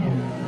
Yeah.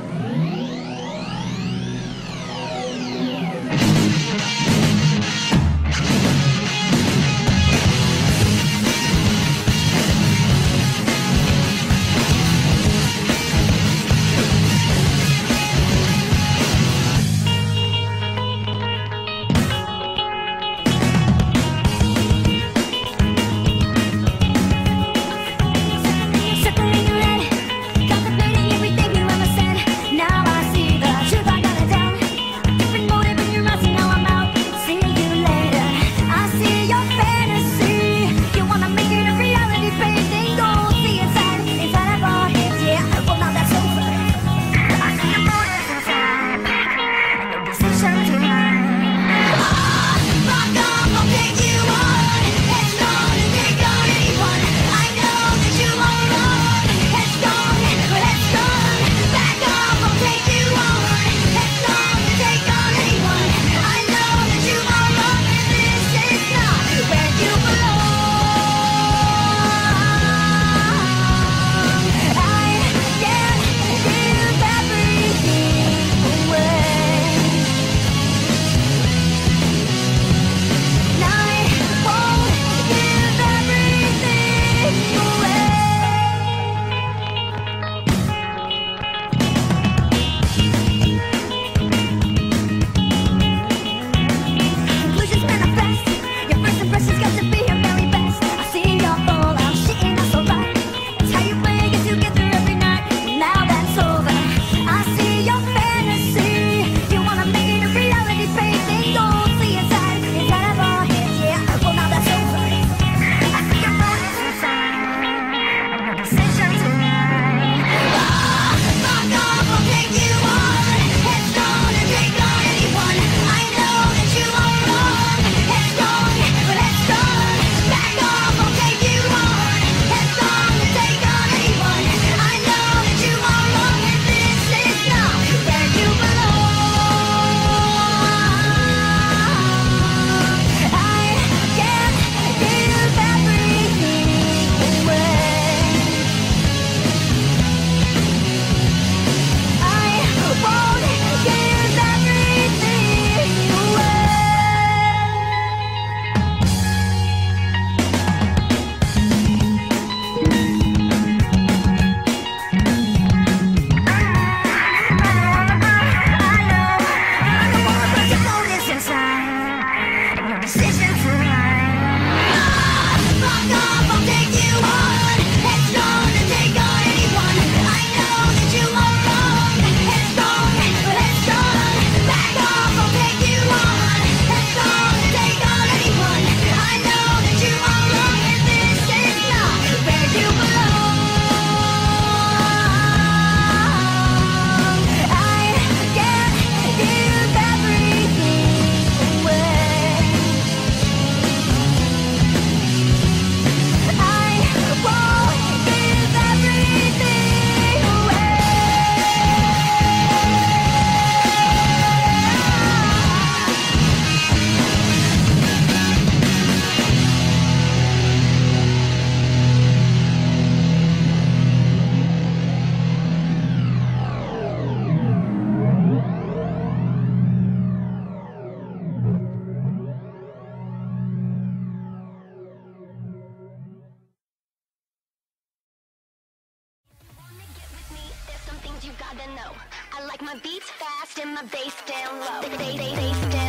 Gotta know. I like my beats fast and my bass down low.